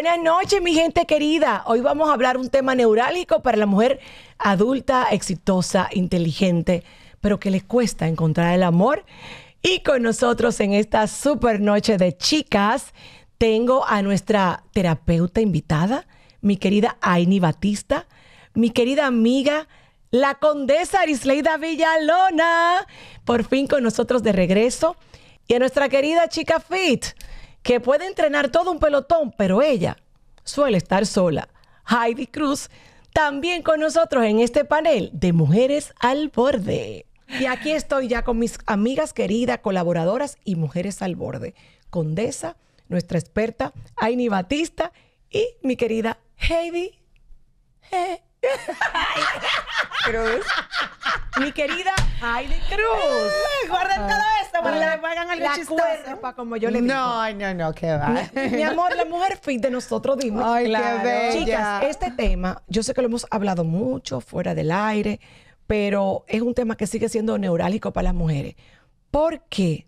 Buenas noches, mi gente querida. Hoy vamos a hablar un tema neurálgico para la mujer adulta, exitosa, inteligente, pero que le cuesta encontrar el amor. Y con nosotros en esta super noche de chicas, tengo a nuestra terapeuta invitada, mi querida Aini Batista, mi querida amiga, la condesa Arisleida Villalona, por fin con nosotros de regreso. Y a nuestra querida chica Fit que puede entrenar todo un pelotón, pero ella suele estar sola. Heidi Cruz, también con nosotros en este panel de Mujeres al Borde. Y aquí estoy ya con mis amigas queridas, colaboradoras y Mujeres al Borde. Condesa, nuestra experta, Aini Batista y mi querida Heidi. Cruz. Mi querida Heidi Cruz. Guarden todo esto para que me hagan algo la chistoso. cuerpa, como yo le digo. No, no, no, qué va. Mi amor, la mujer fit de nosotros, dime. Ay, qué Claro. bella. Chicas, este tema, yo sé que lo hemos hablado mucho fuera del aire, pero es un tema que sigue siendo neurálgico para las mujeres. ¿Por qué?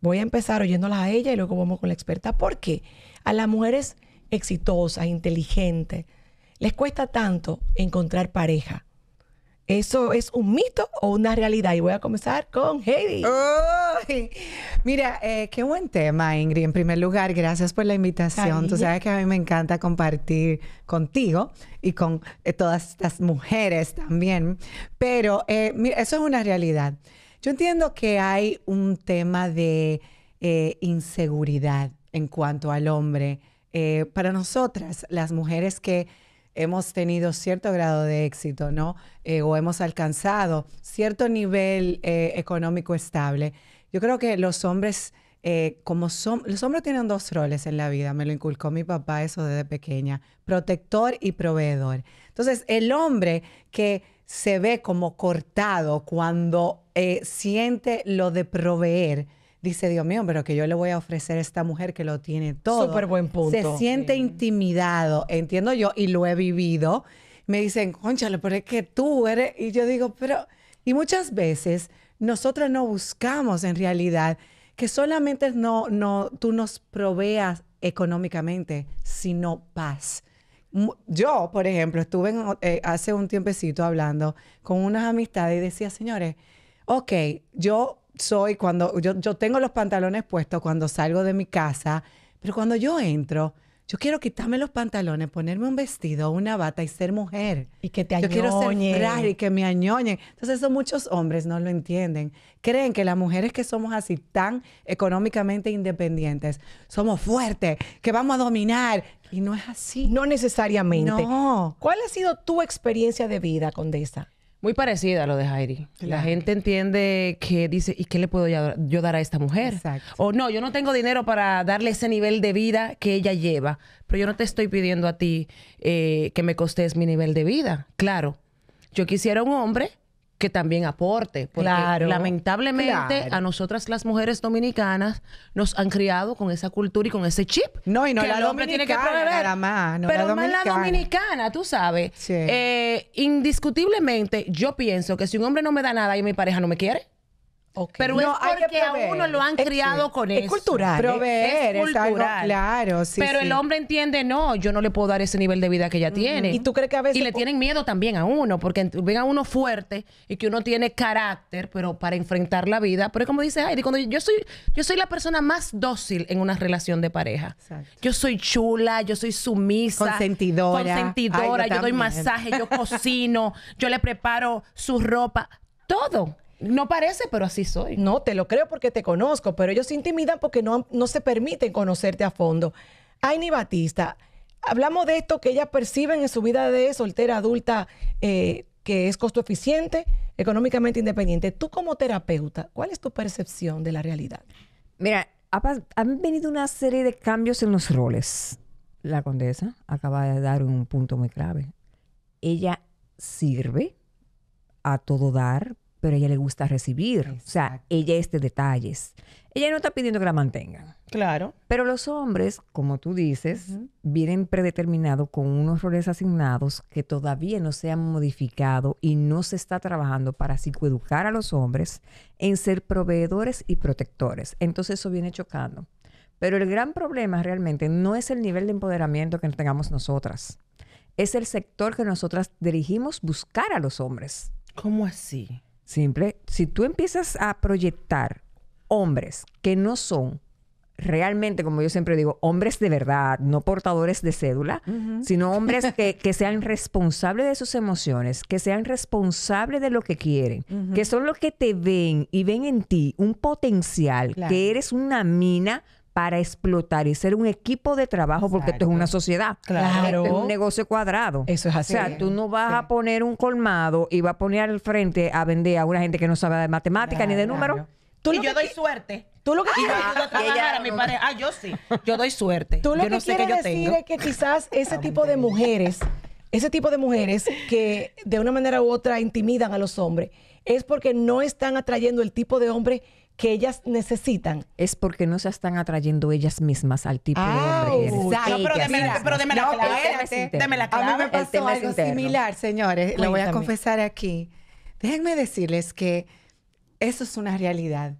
Voy a empezar oyéndolas a ella y luego vamos con la experta. ¿Por qué? A las mujeres exitosas, inteligentes, les cuesta tanto encontrar pareja. ¿Eso es un mito o una realidad? Y voy a comenzar con Heidi. Mira, eh, qué buen tema, Ingrid. En primer lugar, gracias por la invitación. Tú sabes que a mí me encanta compartir contigo y con eh, todas estas mujeres también. Pero eh, mira, eso es una realidad. Yo entiendo que hay un tema de inseguridad en cuanto al hombre. Para nosotras, las mujeres que hemos tenido cierto grado de éxito, ¿no? Eh, o hemos alcanzado cierto nivel eh, económico estable. Yo creo que los hombres, eh, como son, los hombres tienen dos roles en la vida, me lo inculcó mi papá eso desde pequeña, protector y proveedor. Entonces, el hombre que se ve como cortado cuando eh, siente lo de proveer, dice, Dios mío, pero que yo le voy a ofrecer a esta mujer que lo tiene todo. Súper buen punto. Se siente intimidado, entiendo yo, y lo he vivido. Me dicen, conchale, pero es que tú eres... Y yo digo, pero... Y muchas veces nosotros no buscamos en realidad que solamente no, no, tú nos proveas económicamente, sino paz. Yo, por ejemplo, estuve en, eh, hace un tiempecito hablando con unas amistades y decía, señores, ok, yo soy cuando, yo, yo tengo los pantalones puestos cuando salgo de mi casa, pero cuando yo entro, yo quiero quitarme los pantalones, ponerme un vestido, una bata y ser mujer. Y que te Yo quiero ser añoñen. frágil y que me añoñen. Entonces, eso muchos hombres no lo entienden. Creen que las mujeres que somos así tan económicamente independientes, somos fuertes, que vamos a dominar. Y no es así. No necesariamente. No. ¿Cuál ha sido tu experiencia de vida, Condesa? Muy parecida a lo de Heidi. La gente entiende que dice, ¿y qué le puedo yo dar a esta mujer? Exacto. O no, yo no tengo dinero para darle ese nivel de vida que ella lleva, pero yo no te estoy pidiendo a ti eh, que me costes mi nivel de vida. Claro, yo quisiera un hombre que también aporte, porque Claro. lamentablemente Claro. a nosotras las mujeres dominicanas nos han criado con esa cultura y con ese chip. No, y no que la el hombre tiene que proveer. nada más, no pero la más la dominicana. dominicana, tú sabes. Sí. Eh, indiscutiblemente, yo pienso que si un hombre no me da nada y mi pareja no me quiere, pero No, es hay que porque a uno lo han Es- criado sí. con Es eso. cultural. Proveer Es es, algo cultural. claro, sí, Pero sí. el hombre entiende, no, yo no le puedo dar ese nivel de vida que ella tiene. ¿Y tú crees que a veces Y le tienen miedo también a uno, porque ven a uno fuerte y que uno tiene carácter, pero para enfrentar la vida. Pero es como dice Heidi, cuando yo soy, yo soy la persona más dócil en una relación de pareja. Exacto. Yo soy chula, yo soy sumisa. Consentidora. Consentidora, Ay, yo yo doy masaje, yo cocino, yo le preparo su ropa, todo. No parece, pero así soy. No, te lo creo porque te conozco, pero ellos se intimidan porque no, no se permiten conocerte a fondo. Aini Batista, hablamos de esto que ellas perciben en su vida de soltera adulta eh, que es costo eficiente, económicamente independiente. Tú como terapeuta, ¿cuál es tu percepción de la realidad? Mira, han venido una serie de cambios en los roles. La condesa acaba de dar un punto muy clave. Ella sirve a todo dar, pero a ella le gusta recibir. O sea, ella es de detalles. Ella no está pidiendo que la mantengan. Claro. Pero los hombres, como tú dices, vienen predeterminados con unos roles asignados que todavía no se han modificado y no se está trabajando para psicoeducar a los hombres en ser proveedores y protectores. Entonces eso viene chocando. Pero el gran problema realmente no es el nivel de empoderamiento que tengamos nosotras. Es el sector que nosotras dirigimos buscar a los hombres. ¿Cómo así? Simple, si tú empiezas a proyectar hombres que no son realmente, como yo siempre digo, hombres de verdad, no portadores de cédula, sino hombres que, que sean responsables de sus emociones, que sean responsables de lo que quieren, que son los que te ven y ven en ti un potencial, Claro. que eres una mina para explotar y ser un equipo de trabajo, porque esto es una sociedad. Claro. Esto es un negocio cuadrado. Eso es así. O sea, tú no vas a poner un colmado y vas a poner al frente a vender a una gente que no sabe de matemática ni de Claro. números. Tú y lo yo que doy suerte. Tú lo que Y yo quieres- ayudo a trabajar a mi pareja. Ah, yo sí. Yo doy suerte. Tú lo yo que no sé quieres yo decir tengo. es que quizás ese tipo de mujeres, ese tipo de mujeres que de una manera u otra intimidan a los hombres, es porque no están atrayendo el tipo de hombre que ellas necesitan. Es porque no se están atrayendo ellas mismas al tipo de hombre que eres. Exacto. No, pero deme la- pero deme la No, clave. la A mí me clave. Pasó algo interno. similar, señores. Lo voy a Cuéntame. confesar aquí. Déjenme decirles que eso es una realidad.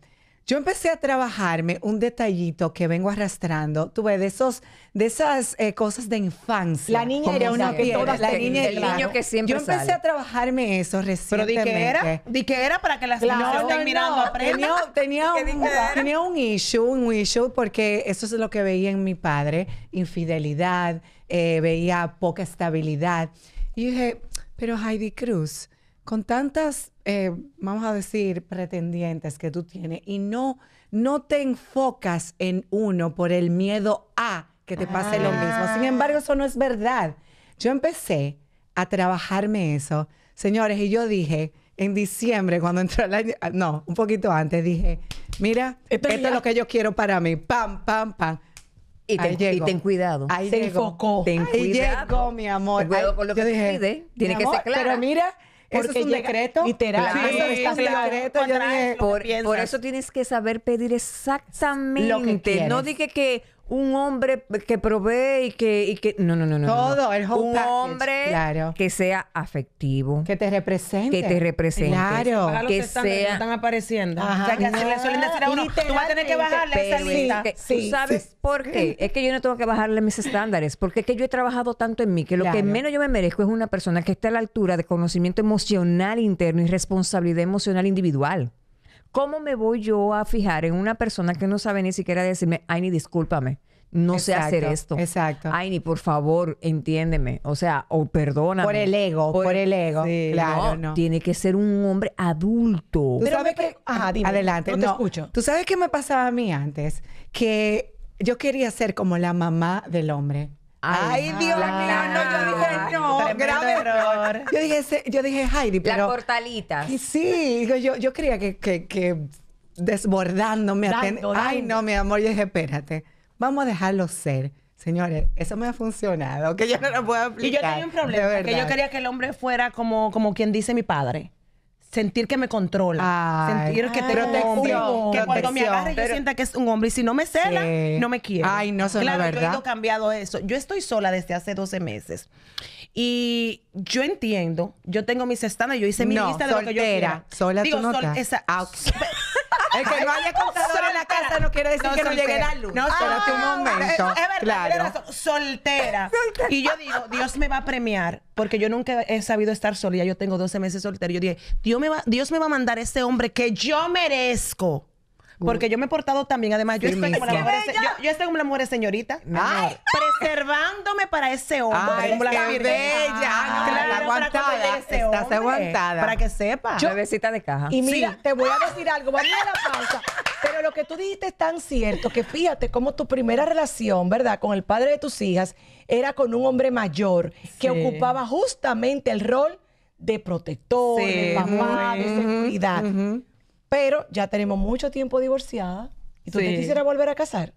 Yo empecé a trabajarme un detallito que vengo arrastrando, tuve de esos, de esas eh, cosas de infancia. La niña era una que todas la niña el claro. niño que siempre Yo empecé sale. a trabajarme eso Pero recientemente. di que era, di que era para que las Claro. niñas No, estén mirando, aprendan. Tenía, tenía, un, tenía un issue, un issue, porque eso es lo que veía en mi padre, infidelidad, eh, veía poca estabilidad. Y yo dije, pero Heidi Cruz, con tantas, eh, vamos a decir, pretendientes que tú tienes, y no, no te enfocas en uno por el miedo a que te pase lo mismo. Sin embargo, eso no es verdad. Yo empecé a trabajarme eso, señores, y yo dije, en diciembre, cuando entró el año, ah, no, un poquito antes, dije, mira, Esto esto, es lo que yo quiero para mí, pam, pam, pam. Y ten, y ten cuidado. Ahí Se llegó. enfocó. Ten Ahí cuidado. llegó, mi amor. Ten cuidado con lo yo que dije, pide. Tiene que ser amor, clara. Pero mira, eso Porque es un llega- decreto. literal, Claro, eso claro. decreto. Yo dije, Por, eso tienes que saber pedir exactamente. Lo que no dije que un hombre que provee y que, y que no, no, no, no. no, no. Todo, el whole Un package, hombre claro. que sea afectivo, que te represente. que te represente. Claro. Los que estándares sea- están apareciendo. Ajá. O sea, que así le suelen decir a uno, tú vas a tener que bajarle esa lista. es que, Sí, ¿Tú sabes sí. por qué? Es que yo no tengo que bajarle mis estándares, porque es que yo he trabajado tanto en mí que lo que menos yo me merezco es una persona que esté a la altura de conocimiento emocional interno y responsabilidad emocional individual. ¿Cómo me voy yo a fijar en una persona que no sabe ni siquiera decirme, ay, ni discúlpame, no sé hacer esto? exacto. Ay, ni por favor, entiéndeme. O sea, o perdóname. Por el ego, por, el ego. Sí. claro, no. Tiene que ser un hombre adulto. Tú Pero sabes que- Ajá, dime. Adelante. No te escucho. ¿Tú sabes qué me pasaba a mí antes? Que yo quería ser como la mamá del hombre. Ay, Ay, Dios la- mío, no, yo dije, no, grave error. Yo dije, "Se- yo dije, Heidi, Las pero... Y sí, digo, yo, yo creía que, que, que desbordándome. Dando, aten- Ay, no, mi amor, yo dije, espérate, vamos a dejarlo ser. Señores, eso me ha funcionado, que yo no lo puedo Y yo tenía un problema, que yo quería que el hombre fuera como, como quien dice mi padre. Sentir que me controla. Ay, sentir que ay, tengo un hombre. Que cuando me agarre yo Pero- sienta que es un hombre. Y si no me cela, Sí. no me quiere. Ay, no, eso no es claro, yo he verdad. ido cambiado eso. Yo estoy sola desde hace 12 meses. Y yo entiendo, yo tengo mis estándares, yo hice mi No, lista de lo que yo soltera. quiero. Sola tú no sol- estás. esa-. El que no haya contador en la casa no quiere decir que no llegue la luz. No, espérate un Ah, momento. Es, es verdad, claro. razón. Soltera. Y yo digo, Dios me va a premiar, porque yo nunca he sabido estar sola. Ya yo tengo 12 meses soltera. Yo dije, Dios me va, Dios me va a mandar ese hombre que yo merezco. Porque yo me he portado también. Además, yo Sí estoy como la mujer, yo, yo estoy como la mujer señorita. Ay. Preservándome para ese hombre. Ay, como la qué Virgen. bella. Ah, Ay, claro, para aguantada. Estás hombre, aguantada. Para que sepa. Bebecita de caja. Y mira, te voy a decir algo, vamos a la pausa. Pero lo que tú dijiste es tan cierto que fíjate cómo tu primera relación, ¿verdad? Con el padre de tus hijas era con un hombre mayor que Sí. ocupaba justamente el rol de protector, Sí, de papá, muy. de seguridad. Pero ya tenemos mucho tiempo divorciada. ¿Y tú te Sí. quisieras volver a casar?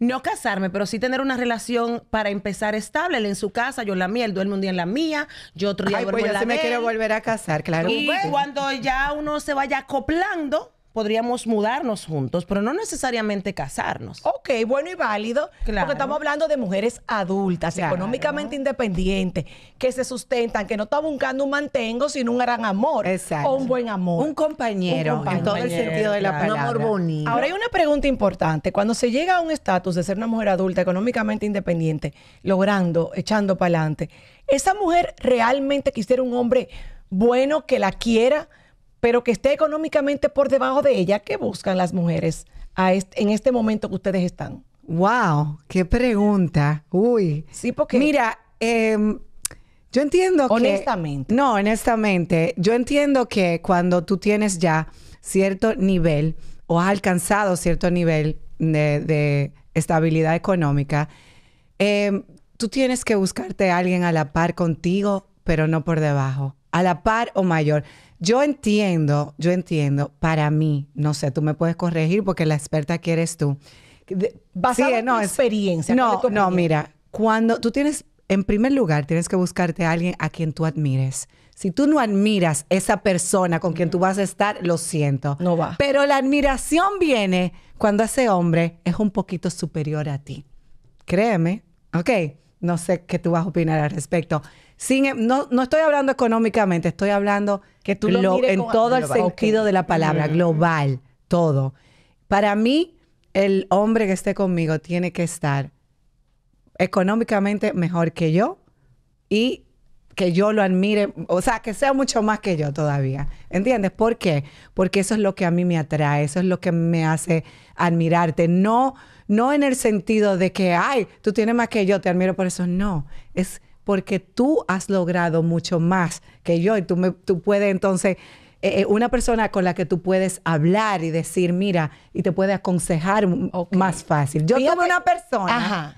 No casarme, pero sí tener una relación para empezar estable. Él en su casa, yo en la mía, él duerme un día en la mía, yo otro día Ay, duermo pues en yo la sí me quiero volver a casar, claro. Y cuando ya uno se vaya acoplando, podríamos mudarnos juntos, pero no necesariamente casarnos. Ok, bueno y válido. Claro. Porque estamos hablando de mujeres adultas, Claro. económicamente independientes, que se sustentan, que no están buscando un mantengo, sino un gran amor. Exacto. O un buen amor. Un compañero, Un en todo el sentido de la Un palabra. amor bonito. Ahora hay una pregunta importante. Cuando se llega a un estatus de ser una mujer adulta, económicamente independiente, logrando, echando para adelante, ¿esa mujer realmente quisiera un hombre bueno que la quiera, pero que esté económicamente por debajo de ella? ¿Qué buscan las mujeres a este- en este momento que ustedes están? Wow, qué pregunta. Uy. Sí, porque- Mira, em, yo entiendo que. Honestamente. No, honestamente. Yo entiendo que cuando tú tienes ya cierto nivel o has alcanzado cierto nivel de, de estabilidad económica, em, tú tienes que buscarte a alguien a la par contigo, pero no por debajo. A la par o mayor. Yo entiendo, yo entiendo, para mí, no sé, tú me puedes corregir porque la experta aquí eres tú. Basado en tu es- experiencia, ¿cuál No, tu no, mira, cuando tú tienes, en primer lugar, tienes que buscarte a alguien a quien tú admires. Si tú no admiras esa persona con quien tú vas a estar, lo siento. No va. Pero la admiración viene cuando ese hombre es un poquito superior a ti. Créeme, ¿ok? No sé qué tú vas a opinar al respecto. Sin, em- no, no estoy hablando económicamente, estoy hablando Que tú lo en todo el sentido de la palabra, global, todo. Para mí, el hombre que esté conmigo tiene que estar económicamente mejor que yo y que yo lo admire, o sea, que sea mucho más que yo todavía. ¿Entiendes? ¿Por qué? Porque eso es lo que a mí me atrae, eso es lo que me hace admirarte. No, no en el sentido de que, ay, tú tienes más que yo, te admiro por eso. No, es porque tú has logrado mucho más que yo y tú, me, tú puedes entonces, eh, eh, una persona con la que tú puedes hablar y decir, mira, y te puede aconsejar más fácil. Yo Fíjate- tuve una persona. Ajá.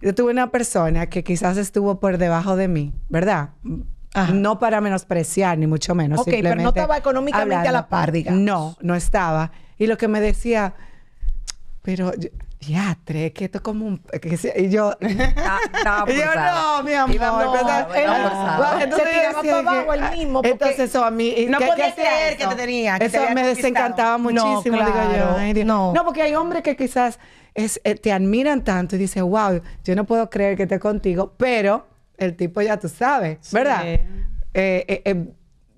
Yo tuve una persona que quizás estuvo por debajo de mí, ¿verdad? Ajá. No para menospreciar, ni mucho menos. Ok, pero no estaba económicamente a la par, digamos. No, no estaba. Y lo que me decía, pero ya, tres, que esto es como un... que se- y yo... Estaba- y yo no, mi amor. Iba- no, forzada. entonces Se yo tiraba decía para abajo que- él mismo, Entonces eso a mí... ¿y No qué- podía creer que te tenía, que Eso me conquistado. desencantaba No, muchísimo, digo claro. yo. Ay, Dios. No. No, porque hay hombres que quizás es, eh, te admiran tanto y dicen, wow, yo no puedo creer que esté contigo, pero el tipo ya tú sabes, ¿verdad? Sí. Eh, eh, eh,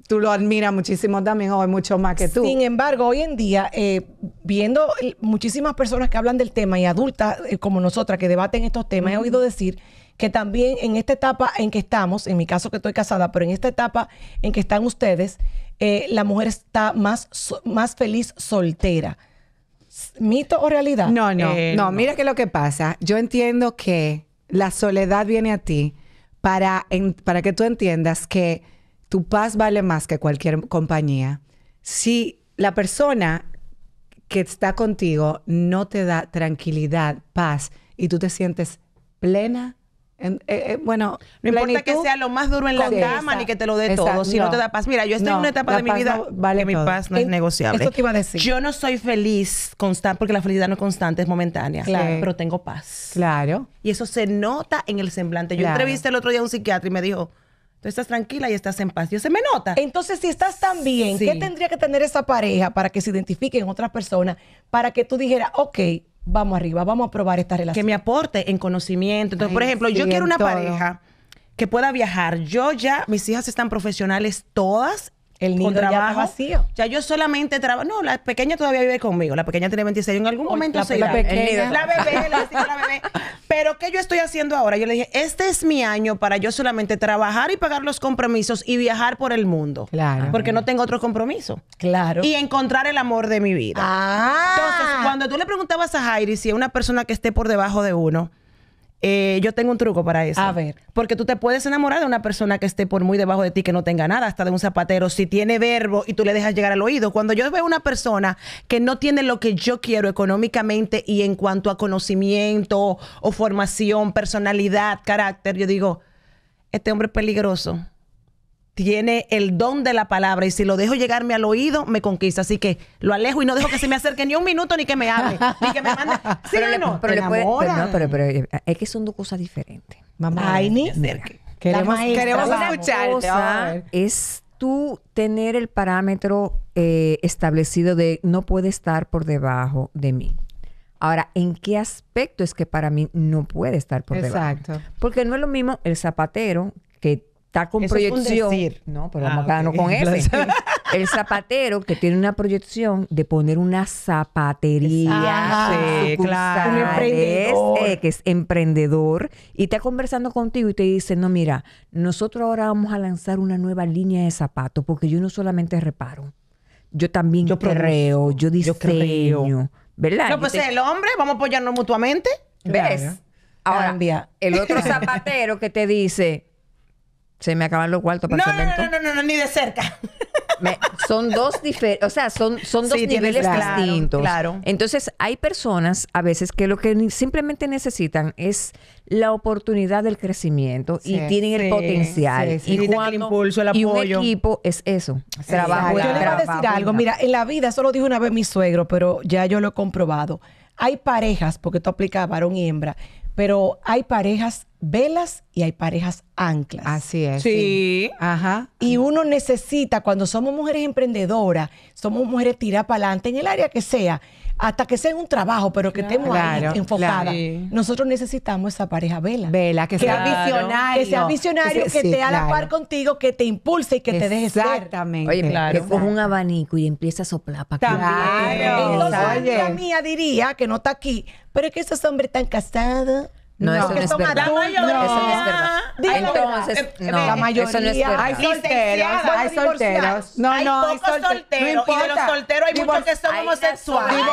tú lo admiras muchísimo también o es mucho más que tú. Sin embargo, hoy en día, eh, viendo muchísimas personas que hablan del tema y adultas eh, como nosotras que debaten estos temas, he oído decir que también en esta etapa en que estamos, en mi caso que estoy casada, pero en esta etapa en que están ustedes, eh, la mujer está más, so- más feliz soltera. ¿Mito o realidad? No, no, Eh, no, no. Mira que lo que pasa. Yo entiendo que la soledad viene a ti para, en- para que tú entiendas que tu paz vale más que cualquier compañía. Si la persona que está contigo no te da tranquilidad, paz y tú te sientes plena, en- eh, eh, bueno, No importa que sea lo más duro en la cama esa- ni que te lo dé esa- todo, si no. no. te da paz. Mira, yo estoy en una etapa de mi vida no vale que mi paz no es negociable. eso te iba a decir. Yo no soy feliz constante porque la felicidad no es constante, es momentánea. Claro. Pero tengo paz. Claro. Y eso se nota en el semblante. Yo Claro. entrevisté el otro día a un psiquiatra y me dijo, tú estás tranquila y estás en paz. Yo se me nota. Entonces, si estás tan bien, Sí. ¿qué tendría que tener esa pareja para que se identifiquen otras personas? Para que tú dijeras, ok, vamos arriba, vamos a probar esta relación. que me aporte en conocimiento. Entonces, Ay, por ejemplo, sí, yo quiero una todo. pareja que pueda viajar. Yo ya, mis hijas están profesionales todas. El nido ya está trabajo. vacío. Ya yo solamente trabajo. No, la pequeña todavía vive conmigo. La pequeña tiene 26. En algún momento la se irá. la pequeña. La bebé, la bebé. Pero ¿qué yo estoy haciendo ahora? Yo le dije, este es mi año para yo solamente trabajar y pagar los compromisos y viajar por el mundo. Claro. Porque no tengo otro compromiso. Claro. Y encontrar el amor de mi vida. ah, Entonces, cuando tú le preguntabas a Jairi si es una persona que esté por debajo de uno, eh, yo tengo un truco para eso. A ver. Porque tú te puedes enamorar de una persona que esté por muy debajo de ti, que no tenga nada, hasta de un zapatero, si tiene verbo y tú le dejas llegar al oído. Cuando yo veo una persona que no tiene lo que yo quiero económicamente y en cuanto a conocimiento o formación, personalidad, carácter, yo digo, este hombre es peligroso tiene el don de la palabra y si lo dejo llegarme al oído, me conquista. Así que lo alejo y no dejo que se me acerque ni un minuto ni que me hable, ni que me mande. ¿Sí pero o le, no? pero le puede- pero enamoran. no, pero, pero, eh, es que son dos cosas diferentes. Vamos a Ay, ni. Queremos, maestra, queremos escucharte. Cosa vamos a ver. es tú tener el parámetro eh, establecido de no puede estar por debajo de mí. Ahora, ¿en qué aspecto es que para mí no puede estar por debajo? Exacto. Porque no es lo mismo el zapatero que está con Eso es un proyección. decir. No, pero Ah, vamos a quedarnos ok. con ese. el zapatero que tiene una proyección de poner una zapatería. Ah, sí, claro. Un emprendedor. eh, que es emprendedor y está conversando contigo y te dice, no, mira, nosotros ahora vamos a lanzar una nueva línea de zapatos porque yo no solamente reparo, yo también Yo creo, yo yo creo. diseño, ¿verdad? No, pues te- el hombre, vamos a apoyarnos mutuamente. ¿Ves? Claro. Ahora, Cambia. el otro zapatero que te dice, se me acaban los cuartos No, para no, el no, cemento. no, no, no, ni de cerca. Me- son dos diferentes, o sea, son, son dos Sí, niveles claro, distintos. claro. Entonces, hay personas a veces que lo que simplemente necesitan es la oportunidad del crecimiento y Sí, tienen el potencial. sí, sí. Y, Necesitan el cuando- impulso, el y un apoyo. equipo es eso. Trabajo, Yo le voy a decir algo. Mira, en la vida, eso lo dijo una vez mi suegro, pero ya yo lo he comprobado. Hay parejas, porque esto aplica a varón y hembra, pero hay parejas velas y hay parejas anclas. Así es. Sí. Ajá. Y uno necesita, cuando somos mujeres emprendedoras, somos mujeres tiradas para adelante en el área que sea, hasta que sea un trabajo, pero que estemos Claro, ahí enfocadas. claro. Sí. Nosotros necesitamos esa pareja vela. Vela, que sea visionario. Que sea visionario, que, se- sí, a la claro. par contigo, que te impulse y que te deje ser. Exactamente. Oye, Claro. que coja un abanico y empieza a soplar para También. Claro. Entonces, amiga mía diría, que no está aquí, pero es que esos hombres están casados. No, eso que no es verdad. adultos. Eso no es verdad. Entonces, verdad. no, la eso no es mayoría. verdad. Hay solteros, hay solteros. No, hay no, hay pocos solte- solteros. no y de los solteros hay muchos que son homosexuales.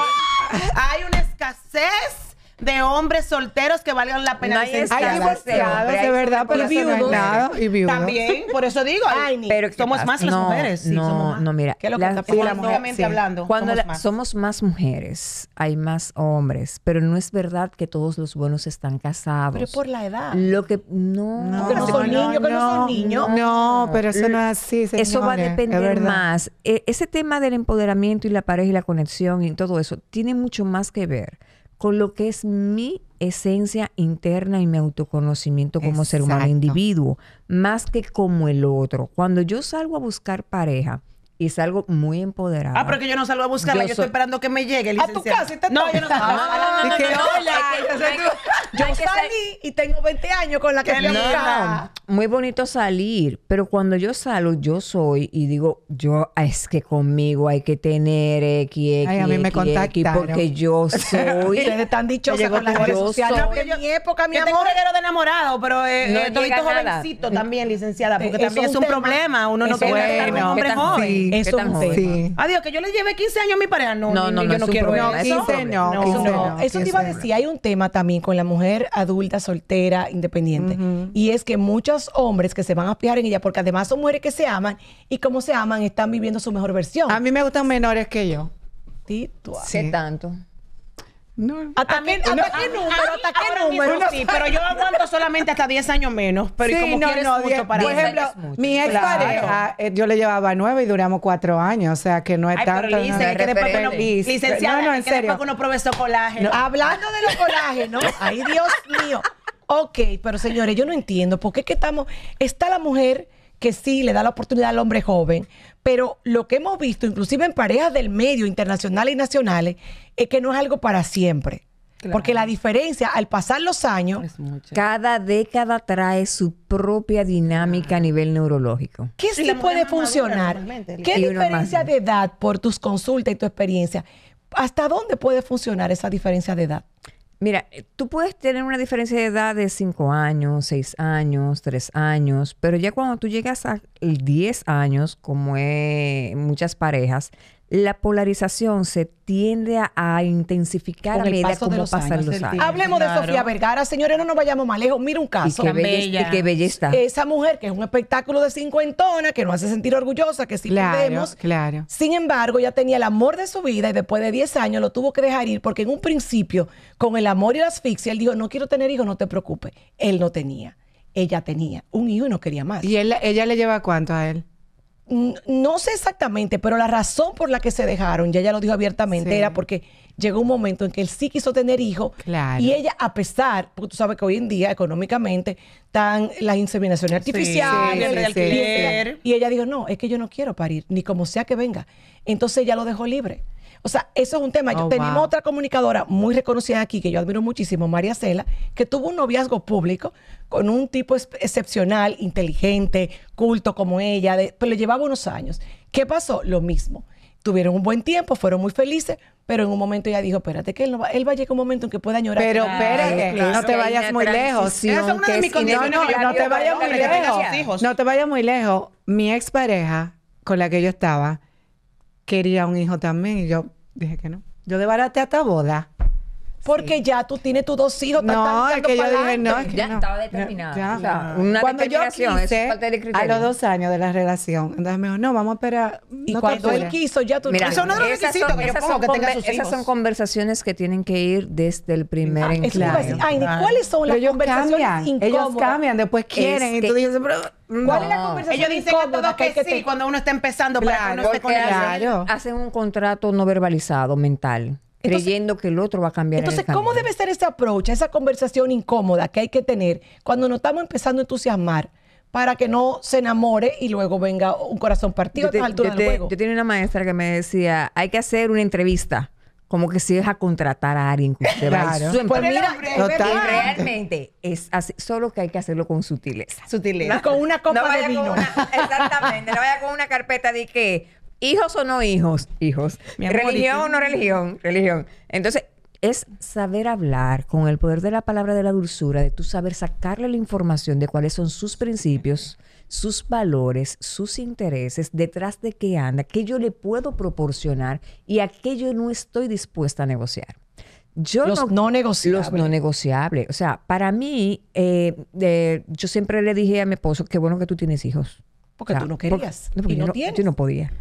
hay una escasez de hombres solteros que valgan la pena No hay Pero de verdad, pero y eso no es viudos. nada. Y viudos. También, por eso digo, Ay, Pero ¿qué somos pasa? más las no, mujeres. Sí, no, somos más. no, mira. ¿Qué es lo que las- está pasando? las económicamente sí. hablando. Cuando somos la- más. somos más mujeres, hay más hombres, pero no es verdad que todos los buenos están casados. Pero por la edad. Lo que no, que no son niños, que no son niños. No, pero eso no es así, Eso va a señores, depender más. E- ese tema del empoderamiento y la pareja y la conexión y todo eso tiene mucho más que ver con lo que es mi esencia interna y mi autoconocimiento como ser humano, individuo, más que como el otro. Cuando yo salgo a buscar pareja y salgo muy empoderada. Ah, pero que yo no salgo a buscarla, Yo yo, soy- estoy esperando que me llegue, A tu licenciada. casa y te No, yo no salgo. No, no, Yo salí y tengo 20 años con la que fui a muy bonito salir, pero cuando yo salgo, yo soy y digo, yo ah, es que conmigo hay que tener X, Ay, a mí me X, X, contactaron. porque yo soy. Ustedes están dichosas con las redes yo sociales. en mi época, mi Yo tengo amor, un reguero de enamorado, pero eh, No eh, jovencito también, licenciada, porque también es un problema. Uno no es estar con un hombre ¿Qué tan joven. Eso ¿Qué es un tema. Sí. Adiós, que yo le lleve 15 años a mi pareja. No, No, no, yo no, quiero problema. eso. Eso 15 no, No, 15 No, eso te iba a 15 no. decir, hay un tema también con la mujer adulta, soltera, independiente. Y es que muchos hombres que se van a fijar en ella, porque además son mujeres que se aman, y como se aman, están viviendo su mejor versión. A mí me gustan menores que yo. Sí, tú- ¿Qué tanto? No. ¿Hasta, qué, hasta No, qué a- número? a mí ¿Hasta qué ahora mismo número? Sí, pero yo aguanto solamente hasta 10 años menos. Pero y Sí, como no, quieres no, mucho diez- para Por ejemplo, mucho. mi ex Claro. pareja, eh, yo le llevaba nueve y duramos cuatro años. O sea, que no es Ay, tanto. pero no. Que después que uno, Lice, licenciada, no, no, en que después serio. que uno provee colágeno. Hablando de los colágenos, ay Dios mío. Ok, pero señores, yo no entiendo por qué es que estamos. Está la mujer que sí le da la oportunidad al hombre joven, pero lo que hemos visto, inclusive en parejas del medio, internacionales y nacionales, es que no es algo para siempre. Porque la diferencia, al pasar los años. Cada década trae su propia dinámica a nivel neurológico. ¿qué Sí, puede funcionar? ¿Qué diferencia de edad por tus consultas y tu experiencia? ¿Hasta dónde puede funcionar esa diferencia de edad? Mira, eh, tú puedes tener una diferencia de edad de 5 años, 6 años, 3 años, pero ya cuando tú llegas a 10 años, como es muchas parejas, la polarización se tiende a, a intensificar Con a medida como los pasan años, los años. Hablemos de. Sofía Vergara, señores, no nos vayamos más lejos. Mira un Y caso. qué, bella. y qué bella está. Esa mujer que es un espectáculo de cincuentona, que nos hace sentir orgullosa, que sí Claro, podemos. claro. Sin embargo, ya tenía el amor de su vida y después de 10 años lo tuvo que dejar ir porque en un principio, con el amor y la asfixia, él dijo, no quiero tener hijos, no te preocupes. Él no tenía. Ella tenía un hijo y no quería más. ¿Y él, ella le lleva cuánto a él? No sé exactamente, pero la razón por la que se dejaron, ya ella lo dijo abiertamente, Sí. era porque llegó un momento en que él sí quiso tener hijos Claro. y ella, a pesar, porque tú sabes que hoy en día económicamente están las inseminaciones artificiales, sí, y el ella- alquiler. y ella dijo, no, es que yo no quiero parir, ni como sea que venga. Entonces ella lo dejó libre. O sea, eso es un tema. Yo Oh, tenemos wow. otra comunicadora muy reconocida aquí, que yo admiro muchísimo, María Cela, que tuvo un noviazgo público con un tipo ex- excepcional, inteligente, culto como ella, de- pero le llevaba unos años. ¿Qué pasó? Lo mismo. Tuvieron un buen tiempo, fueron muy felices, pero en un momento ella dijo, espérate, que él, no va, él va a llegar un momento en que pueda llorar. Pero espérate, claro. no te Que vayas muy lejos. Esa es una de que mis es condiciones No, no, que te vayas muy que lejos. No te vayas muy lejos. Mi expareja con la que yo estaba quería un hijo también y yo dije que no. Yo desbaraté hasta boda. Porque ya tú tienes tus dos hijos. No, es que yo dije no. es que Ya no. estaba determinada. Ya. O sea, una Cuando yo determinación, eso es quise, a los dos años de la relación, entonces me dijo, no, vamos a esperar. Y no cuando él quiso, ya tú Mira, Eso es uno de los esas son, que yo pongo que tenga esas conversaciones que tienen que ir desde el primer Ah, ay, Claro. ¿cuáles son Pero las ellos conversaciones cambian, ellos cambian, después quieren y que- tú dices, pero ¿Cuál es la No. conversación Ellos dicen a incómoda todo que que, que sí cuando uno está empezando para que uno esté con hacen un contrato no verbalizado mental, Entonces- creyendo que el otro va a cambiar el Entonces, ¿cómo debe ser ese approach, esa conversación incómoda que hay que tener cuando nos estamos empezando a entusiasmar para que no se enamore y luego venga un corazón partido yo, te- a altura yo del te- juego? yo tenía una maestra que me decía, hay que hacer una entrevista, como que si es a contratar a alguien que usted va Claro. su Pues mira, es Total. verdad. Y realmente es así, solo que hay que hacerlo con sutileza. Sutileza. Con una copa no vaya de con vino. una- exactamente, no vaya con una carpeta de que hijos o no hijos, hijos, amor, religión o no religión, religión. Entonces, es saber hablar con el poder de la palabra de la dulzura, de tú saber sacarle la información de cuáles son sus principios, sus valores, sus intereses, detrás de qué anda, qué yo le puedo proporcionar y aquello no estoy dispuesta a negociar. Yo Los no negociables. Los no negociables. O sea, para mí, eh, eh, yo siempre le dije a mi esposo, qué bueno que tú tienes hijos. Porque O sea, tú no porque- querías. no, porque y yo, no no, tienes. yo no podía.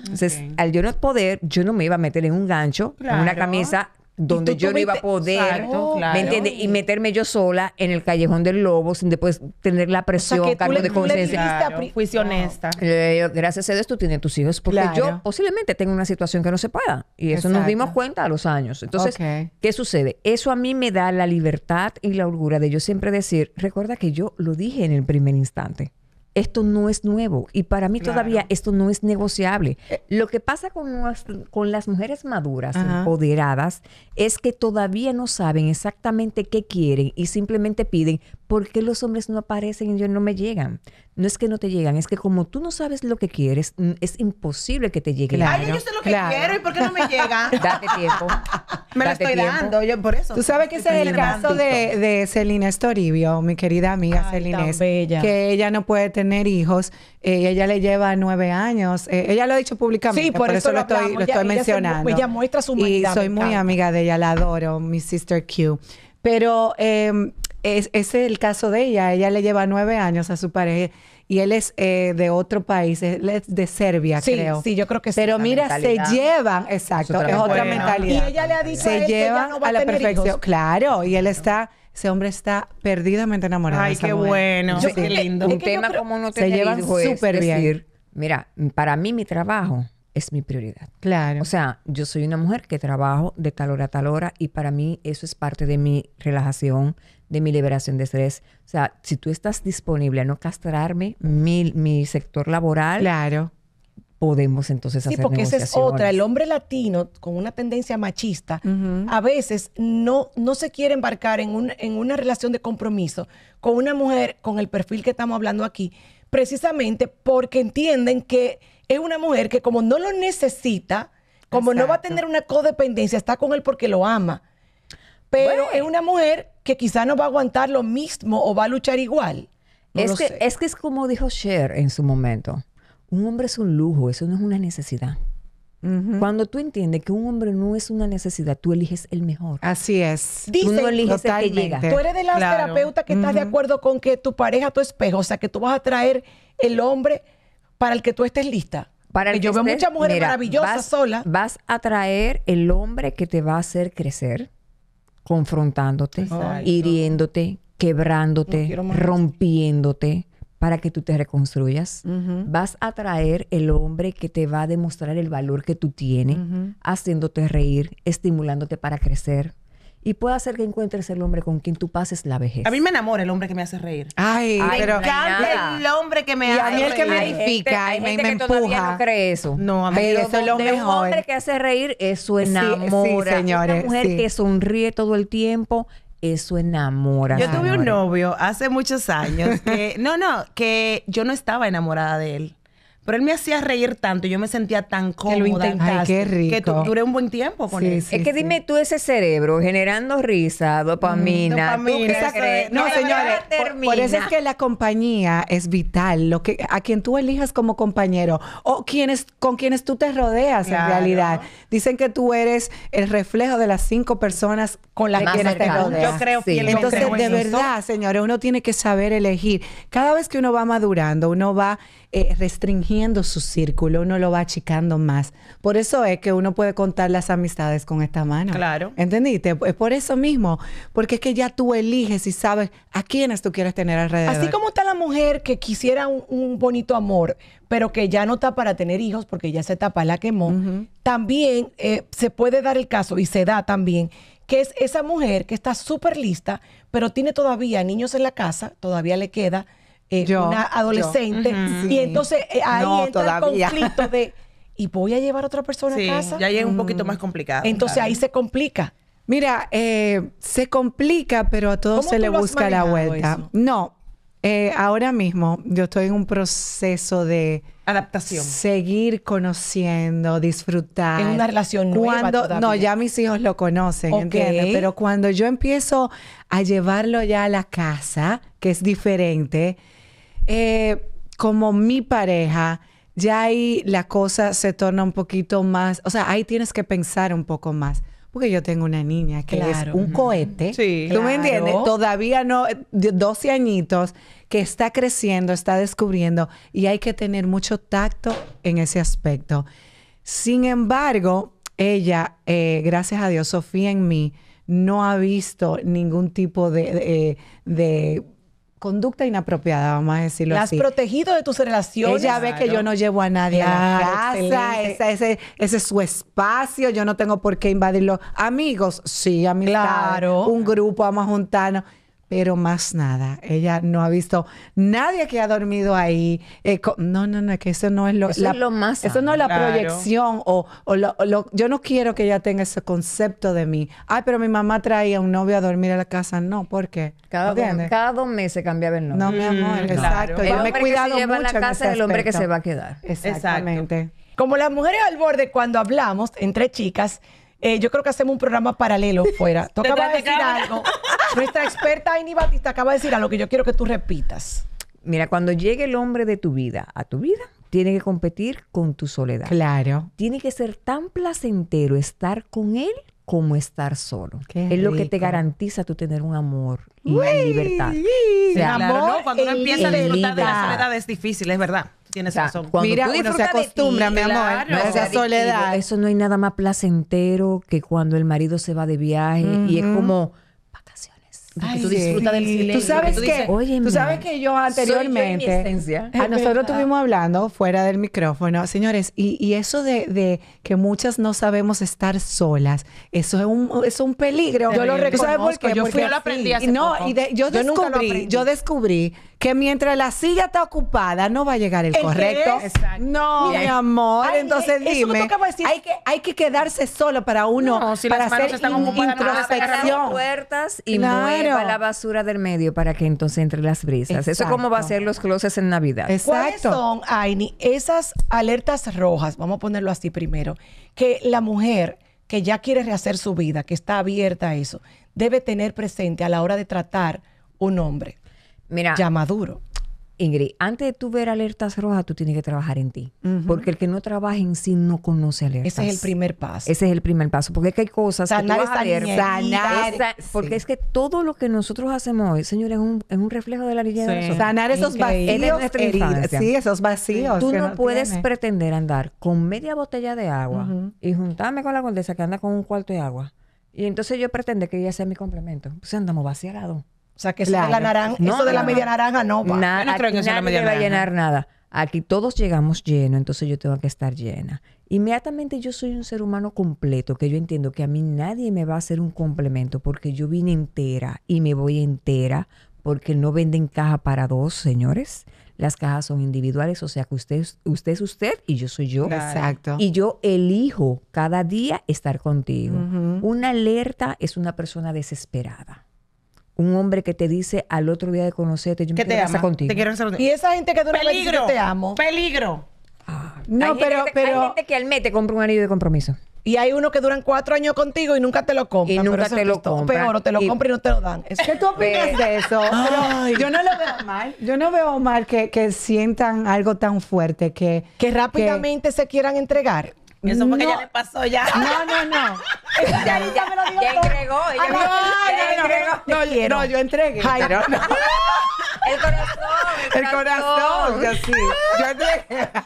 Entonces, ok. al yo no poder, yo no me iba a meter en un gancho, en una Claro. camisa donde tú yo no iba a poder, Exacto, ¿me claro. entiendes? Y meterme yo sola en el callejón del lobo sin después tener la O sea, presión, que tú cargo le- de tú conciencia. Claro, Wow. honesta. Digo, gracias a Dios tú tienes tus hijos, porque yo Claro. posiblemente tengo una situación que no se pueda. Y eso nos Exacto. dimos cuenta a los años. Entonces, Ok. ¿qué sucede? Eso a mí me da la libertad y la holgura de yo siempre decir, recuerda que yo lo dije en el primer instante. Esto no es nuevo y para mí todavía esto no es negociable. Lo que pasa con las mujeres maduras, Ajá. empoderadas, es que todavía no saben exactamente qué quieren y simplemente piden, ¿por qué los hombres no aparecen y ellos no me llegan? No es que no te llegan, es que como tú no sabes lo que quieres, es imposible que te llegue. Claro. Ay, yo sé lo que Claro. quiero y por qué no me llega. Date tiempo. me lo estoy tiempo. dando, yo por eso. Tú sabes que ese es el caso de, de Celina Estoribio, mi querida amiga Celina, que ella no puede tener hijos, eh, ella le lleva nueve años, eh, ella lo ha dicho públicamente, Sí, por eso lo lo estoy, hablamos. lo Ella- estoy ella se- mencionando. ella muestra su Y humanidad, soy me muy amiga de ella, la adoro, mi sister Q. Pero eh, es, ese es el caso de ella, ella le lleva nueve años a su pareja y él es eh, de otro país, él es de Serbia, Sí, creo. sí, yo creo que sí. Pero mira, se llevan, exacto, Es otra mentalidad. Y ella le ha dicho a se él que ella llevan no va a la tener perfección. hijos. Claro, y él está, ese hombre está perdidamente enamorado. de Ay, esa qué mujer. bueno. Yo qué que- lindo. es Un que tema creo- como no se tener llevan súper bien. mira, para mí mi trabajo es mi prioridad. Claro. O sea, yo soy una mujer que trabajo de tal hora a tal hora y para mí eso es parte de mi relajación, de mi liberación de estrés. O sea, si tú estás disponible a no castrarme mi, mi sector laboral, claro. podemos entonces Sí, hacer porque esa es otra. El hombre latino con una tendencia machista a veces no, no se quiere embarcar en, un- en una relación de compromiso con una mujer con el perfil que estamos hablando aquí, precisamente porque entienden que es una mujer que como no lo necesita, como no va a tener una codependencia, está con él porque lo ama. Pero Bueno. es una mujer que quizá no va a aguantar lo mismo o va a luchar igual. No es, que, sé. es que es como dijo Cher en su momento. Un hombre es un lujo, eso no es una necesidad. Cuando tú entiendes que un hombre no es una necesidad, tú eliges el mejor. Así es. tú Dicen- no eliges el que llega. Tú eres de las Claro. terapeutas que estás de acuerdo con que tu pareja tu espejo, o sea, que tú vas a traer el hombre para el que tú estés lista. Para Que el yo que veo estés- muchas mujeres mira, maravillosas vas- solas. Vas a traer el hombre que te va a hacer crecer, confrontándote, Exacto. hiriéndote, No quebrándote, más. rompiéndote, para que tú te reconstruyas. Vas a traer el hombre que te va a demostrar el valor que tú tienes, haciéndote reír, estimulándote para crecer. Y puede hacer que encuentres el hombre con quien tú pases la vejez. A mí me enamora el hombre que me hace reír. Ay, Ay, pero... Me encanta el hombre que me Y a hace mí el que me reír. edifica y me, empuja. no cree eso. No, a mí Pero eso es lo donde un mejor. hombre que hace reír, eso Sí, sí, enamora. señores, Una mujer sí. que sonríe todo el tiempo, eso enamora. Yo tuve un novio hace muchos años que, no, no, que yo no estaba enamorada de él. Pero él me hacía reír tanto y yo me sentía tan cómoda. lo intentaste. Ay, qué rico. Que tu- duré un buen tiempo con Sí, él. sí. Es que dime tú ese cerebro generando risa, dopamina. ¿tú dopamina, crees? No, Que señores, por, por eso es que la compañía es vital. Lo que, a quien tú elijas como compañero o quienes, con quienes tú te rodeas en realidad. Dicen que tú eres el reflejo de las cinco personas con las quienes te rodeas. Yo creo Sí. fielmente Entonces, en de eso. verdad, señores, uno tiene que saber elegir. Cada vez que uno va madurando, uno va eh, restringiendo su círculo, uno lo va achicando más. Por eso es que uno puede contar las amistades con esta mano. Claro. ¿Entendiste? Es por eso mismo. Porque es que ya tú eliges y sabes a quiénes tú quieres tener alrededor. Así como está la mujer que quisiera un, un bonito amor, pero que ya no está para tener hijos porque ya esa etapa la quemó, también eh, se puede dar el caso y se da también que es esa mujer que está súper lista, pero tiene todavía niños en la casa, todavía le queda eh, Yo, una adolescente, yo. y Sí. entonces eh, ahí No, entra todavía. el conflicto de, ¿y voy a llevar a otra persona Sí, a casa? ya llega un poquito más complicado. Entonces claro. ahí se complica. Mira, eh, se complica, pero a todos ¿Cómo se le busca la vuelta. eso? No, eh, ahora mismo yo estoy en un proceso de Adaptación. seguir conociendo, disfrutar. En una relación nueva todavía. no, ya mis hijos lo conocen, Ok. ¿entiendes? Pero cuando yo empiezo a llevarlo ya a la casa, que es diferente, eh, como mi pareja, ya ahí la cosa se torna un poquito más, o sea, ahí tienes que pensar un poco más. Porque yo tengo una niña que Claro. es un cohete. Sí. ¿Tú me entiendes? Todavía no, eh, de 12 añitos, que está creciendo, está descubriendo y hay que tener mucho tacto en ese aspecto. Sin embargo, ella, eh, gracias a Dios, Sofía en mí, no ha visto ningún tipo de, de, de conducta inapropiada, vamos a decirlo La has así. protegido de tus relaciones. Ella ve que yo no llevo a nadie a la casa, esa- ese, ese es su espacio, yo no tengo por qué invadirlo. Amigos, sí, amistades, Claro. un grupo, vamos a juntarnos, pero más nada. Ella no ha visto nadie que ha dormido ahí. Eh, no, no, no, que eso no es lo, Eso es lo más Eso no es la Claro. proyección o, o lo- o lo- yo no quiero que ella tenga ese concepto de mí. Ay, pero mi mamá traía un novio a dormir a la casa. No, ¿por qué? Cada, dos, ¿Entiendes? cada dos meses cambiaba el nombre. No, mi amor, Mm, exacto. claro. el Yo me hombre he que cuidado se lleva a mucho la casa ese es el hombre que se va a quedar. Exactamente. Como las mujeres al borde, cuando hablamos entre chicas, eh, yo creo que hacemos un programa paralelo fuera. Tú acabas de decir cámara. algo. Nuestra experta Aini Batista acaba de decir algo que yo quiero que tú repitas. Mira, cuando llegue el hombre de tu vida a tu vida, tiene que competir con tu soledad. Claro. Tiene que ser tan placentero estar con él como estar solo. Qué es lo que te rico. garantiza tú tener un amor y una libertad. O sea, Claro, amor ¿no? Cuando uno en empieza a disfrutar de la soledad es difícil, es verdad. Tienes O sea, razón. cuando Mira, tú uno se acostumbra, ti, mi amor, claro. a No, esa soledad. Eso no hay nada más placentero que cuando el marido se va de viaje y es como vacaciones. Ay, tú sí. disfrutas del silencio. Tú sabes tú que, dices, "Óyeme, tú sabes que yo anteriormente, esencia". a nosotros estuvimos hablando fuera del micrófono, señores, y, y eso de, de que muchas no sabemos estar solas, eso es un, eso es un peligro. Yo lo ¿Tú sabes por reconozco, qué? yo fui- Porque- yo lo aprendí y hace no, poco. y de- yo, Yo nunca lo descubrí, aprendí. yo descubrí que mientras la silla está ocupada no va a llegar el, ¿El correcto. Exacto. No, Mira, mi amor, ay, entonces eso dime, decir- hay que hay que quedarse solo para uno No, si para las manos hacer están in- no introspección. puertas y Claro. mueva la basura del medio para que entonces entre las brisas. Eso es como va a ser los closets en Navidad. ¿Cuáles Exacto. son, Aini, esas alertas rojas, vamos a ponerlo así primero, que la mujer que ya quiere rehacer su vida, que está abierta a eso, debe tener presente a la hora de tratar un hombre Mira, ya maduro? Ingrid, antes de tú ver alertas rojas, tú tienes que trabajar en ti. Porque el que no trabaja en sí no conoce alertas. Ese es el primer paso. Ese es el primer paso. Porque es que hay cosas Sanar que tú vas a ver. Sanar. Esa- porque Sí. es que todo lo que nosotros hacemos hoy, señores, es un, es un reflejo de la niñez de Sí. nosotros. Sanar esos Increíble. Es vacíos, nuestra heridas. Sí, esos vacíos. Tú que no, puedes tiene. pretender andar con media botella de agua y juntarme con la condesa que anda con un cuarto de agua. Y entonces yo pretendo que ella sea mi complemento. Pues andamos vaciados. O sea, que eso de la naranja, No, eso de la media naranja no va. Na- no creo que la media le va a naranja. llenar nada. Aquí todos llegamos llenos, entonces yo tengo que estar llena. Inmediatamente yo soy un ser humano completo, que yo entiendo que a mí nadie me va a hacer un complemento porque yo vine entera y me voy entera porque no venden caja para dos, señores. Las cajas son individuales, o sea que usted, usted es usted y yo soy yo. Exacto. Y yo elijo cada día estar contigo. Una alerta es una persona desesperada. Un hombre que te dice al otro día de conocerte, yo me ¿Qué te quiero casar ama? contigo. Te quiero casar contigo. Y esa gente que dura Peligro. te amo. Peligro. No, Hay gente pero, que te- hay pero, gente que al mes te compra un anillo de compromiso. Y hay unos que duran cuatro años contigo y nunca te lo compran. Y nunca pero te lo compran. Peor, o te lo Y- compran y no te lo dan. Es ¿qué tú opinas de eso? Pero yo no lo veo mal. Yo no veo mal que, que sientan algo tan fuerte que... que rápidamente se quieran entregar. Eso fue que No. ya le pasó ya. No, no, no. Ya, ya, ya entregó. ella Ah, ya- no, ya no, entregó. no, No, quiero. no, yo entregué. Ay, pero no. El corazón. El corazón, yo sí. Yo entregué.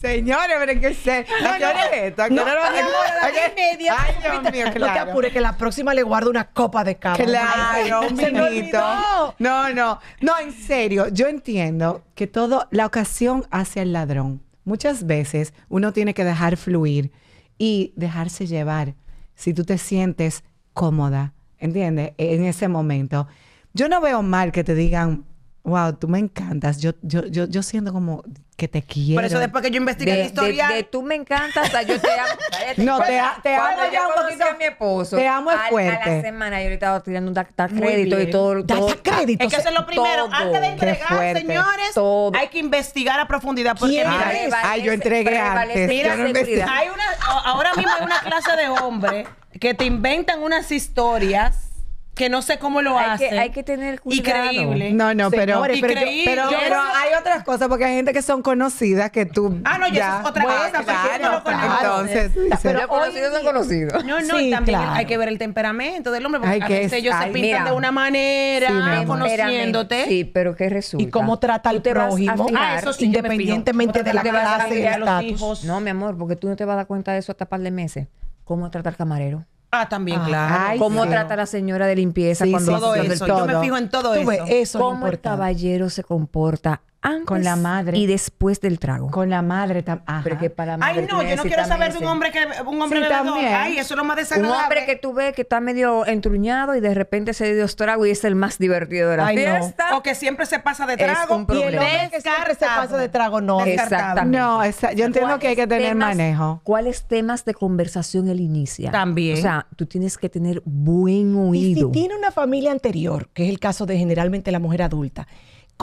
Señores, pero que se. ¿A qué hora es esto? ¿A qué No, hora es mi amor, a las ¿A qué- diez y media, Ay, supiste. Dios mío, No te apures, que la próxima le guardo una copa de cava. Claro, un me olvidó. No, no. No, en serio, yo entiendo que todo, la ocasión hace al ladrón. Muchas veces uno tiene que dejar fluir y dejarse llevar. Si tú te sientes cómoda, ¿entiendes? En ese momento. Yo no veo mal que te digan, wow, tú me encantas. Yo, yo, yo, yo siento como que te quiero. Por eso después que yo investigué De, el de, de tú me encantas hasta yo te amo. Cállate. No, te a- te Cuando amo ya un poquito- a mi esposo. te amo es al- A fuerte. la semana yo le estaba tirando un data crédito y bien. todo. Data todo- crédito. Es que eso es lo primero. todo. Antes de entregar, fuerte. señores, Todo. hay que investigar a profundidad. Porque ¿Quién mira, es? Ay, yo entregué antes. la Yo no hay una, ahora mismo hay una clase de hombres que te inventan unas historias que no sé cómo lo Hay que- hacen. hay que tener cuidado. Increíble. No, no, pero, Señores, pero, pero, Yo- pero hay otras cosas porque hay gente que son conocidas que tú. Ah, no, y eso es otra Bueno, cosa, porque yo no lo conozco. Entonces, dices, Pero Los conocidos son conocidos. No, no, Sí, y también claro. hay que ver el temperamento del hombre, porque a que veces es- ellos se pintan mira. de una manera, Sí, conociéndote. Sí, pero ¿qué resulta? Y cómo trata al prójimo, Ah, eso sí, independientemente de la clase y estatus. hijos. No, mi amor, porque tú no te vas a dar cuenta de eso hasta par de meses. ¿Cómo trata al camarero? Ah, también, Ah, claro. ay, ¿Cómo sí. trata la señora de limpieza Sí, cuando sí, todo eso. todo. Yo me fijo en todo Tú ves, eso. eso es ¿Cómo el caballero se comporta antes Con la madre. y después del trago? Con la madre también. Pero que para la Ay, madre no, tú yo no quiero saber de un hombre que un hombre Sí, bebedor. también. Ay, eso es lo más Un desagradable. hombre que tú ves que está medio entruñado y de repente se dio trago y es el más divertido de la Ay, no. fiesta. o que siempre se pasa de Es trago. un Y el que siempre se pasa de trago, no. Exactamente. No, esa- yo entiendo que hay que ¿Cuáles tener temas- manejo. ¿Cuáles temas de conversación él inicia? También. O sea, tú tienes que tener buen Y oído. si tiene una familia anterior, que es el caso de generalmente la mujer adulta,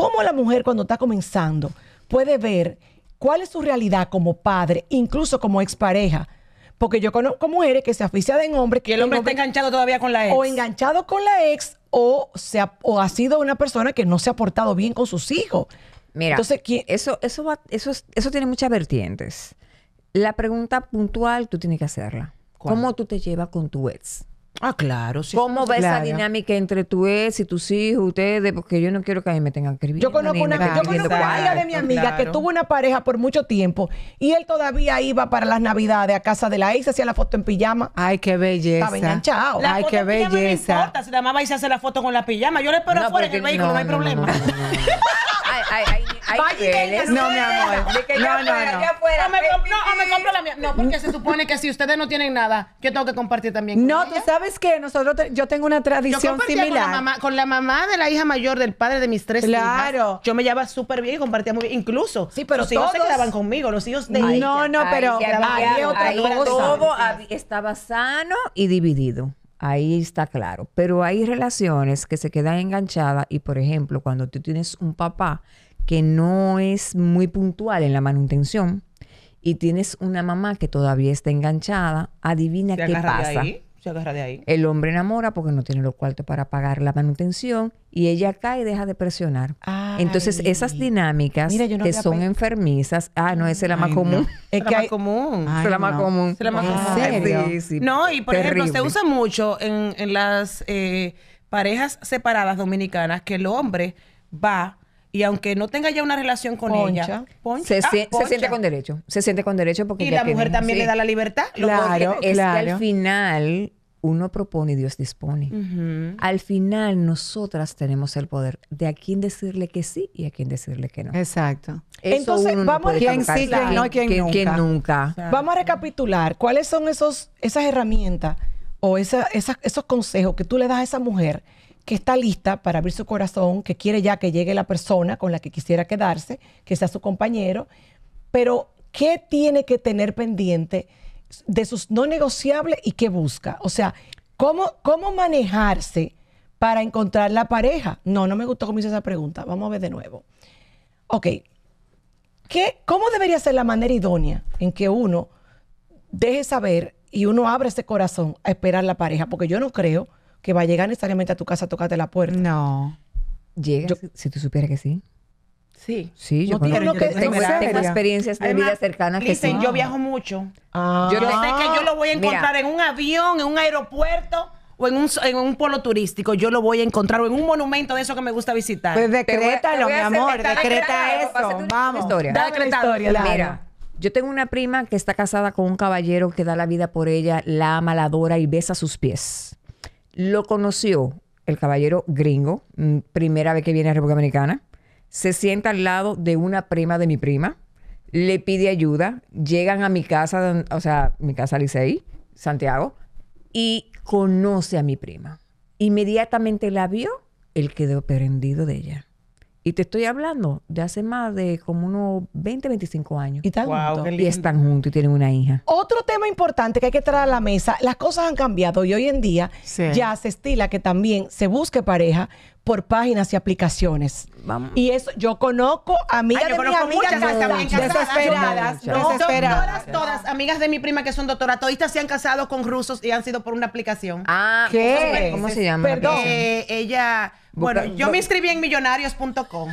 ¿cómo la mujer cuando está comenzando puede ver cuál es su realidad como padre, incluso como expareja? Porque yo conozco mujeres que se afician en hombres que el hombre en está enganchado todavía con la ex. o enganchado con la ex o, se ha, o ha sido una persona que no se ha portado bien con sus hijos. Mira, Entonces, ¿quién- eso, eso, va- eso, es- eso tiene muchas vertientes. La pregunta puntual tú tienes que hacerla. ¿Cuál? ¿Cómo tú te llevas con tu ex? Ah, claro. Sí. ¿Cómo va esa Claro. dinámica entre tu ex y tus hijos, ustedes? Porque yo no quiero que a mí me tengan que escribir. Yo conozco una, yo conozco una amiga de mi amiga que tuvo una pareja por mucho tiempo y él todavía iba para las navidades a casa de la ex, hacía la foto en pijama. Ay, qué belleza. Estaba enganchado. La Ay, foto qué en pijama No belleza. importa, si la mamá se hace la foto con la pijama. Yo le espero afuera en el vehículo, no, hay problema. Hay niveles. No, mi amor. De que No, ya no, fuera, no. ya fuera. O me, comp- no, o me compro la mía. No, porque se supone que si ustedes no tienen nada, yo tengo que compartir también. con No, tú sabes que nosotros, te- yo tengo una Yo tradición compartía con la, similar. mamá, con la mamá de la hija mayor del padre de mis tres Claro. hijas. Yo me llevaba súper bien y compartía muy bien. Incluso, Sí, pero los hijos se todos- quedaban conmigo, los hijos de Ay, ella. no, no, pero- había- otra ahí cosa. todo estaba sano y dividido. Ahí está claro. Pero hay relaciones que se quedan enganchadas y, por ejemplo, cuando tú tienes un papá que no es muy puntual en la manutención y tienes una mamá que todavía está enganchada, adivina qué pasa. ahí. Se agarra de ahí. El hombre enamora porque no tiene los cuartos para pagar la manutención y ella cae y deja de presionar. Ay. Entonces, esas dinámicas Mira, yo no que son pe- enfermizas, ah, no, esa es la más Ay, común. no. Es que más hay, común. Ay, es la más no. común. Es la más ¿En común. Sí, sí. No, y por ejemplo, se usa mucho en, en las eh, parejas separadas dominicanas que el hombre va y aunque no tenga ya una relación con Poncha. ella, poncha, Se, ah, se siente con derecho. Se siente con derecho porque Y la mujer tiene- también sí. le da la libertad. Lo Claro. que- Es que claro. al final uno propone y Dios dispone. Al final, nosotras tenemos el poder de a quién decirle que sí y a quién decirle que no. Exacto. Eso Entonces, uno no vamos a quién sí, quién no quién nunca. quién nunca. Vamos a recapitular. ¿Cuáles son esos, esas herramientas o esa- esas- esos consejos que tú le das a esa mujer que está lista para abrir su corazón, que quiere ya que llegue la persona con la que quisiera quedarse, que sea su compañero, pero ¿qué tiene que tener pendiente de sus no negociables y qué busca? O sea, ¿cómo, cómo manejarse para encontrar la pareja? No, no me gustó cómo hice esa pregunta. Vamos a ver de nuevo. Ok. ¿Qué, ¿Cómo debería ser la manera idónea en que uno deje saber y uno abre ese corazón a esperar la pareja? Porque yo no creo que va a llegar necesariamente a tu casa a tocarte la puerta. No. Llega, Yo- si, si tú supieras que sí. Sí. Sí, yo No tiene conozco- uno que- tengo, ¿en tengo experiencias de Además, vida cercana que listen, sí. yo viajo mucho. Ah, Yo sé que yo lo voy a Mira. encontrar en un avión, en un aeropuerto o en un, en un polo turístico. Yo lo voy a encontrar o en un monumento de eso que me gusta visitar. Pues decrétalo, mi amor. Decreta eso. Vamos. historia. Dame la decretado. historia, dale. Mira, yo tengo una prima que está casada con un caballero que da la vida por ella, la ama, la adora y besa sus pies. Lo conoció el caballero gringo, mm, primera vez que viene a República Dominicana. Se sienta al lado de una prima de mi prima, le pide ayuda, llegan a mi casa, o sea, mi casa Licey, Santiago, y conoce a mi prima. Inmediatamente la vio, él quedó prendido de ella. Y te estoy hablando de hace más de como unos 20, 25 años. y. Wow, juntos. Y están juntos y tienen una hija. Otro tema importante que hay que traer a la mesa, las cosas han cambiado y hoy en día Sí. ya se estila que también se busque pareja por páginas y aplicaciones. Vamos. Y eso, yo conozco amigas Ay, yo de mis conozco amigas muchas están casadas. casadas. Desesperadas, No, desesperadas. doctoras todas, amigas de mi prima que son doctoras, todistas se han casado con rusos y han sido por una aplicación. Ah, ¿Qué? ¿Cómo se llama? Perdón. Eh, ella, bueno, yo me inscribí en millonarios.com.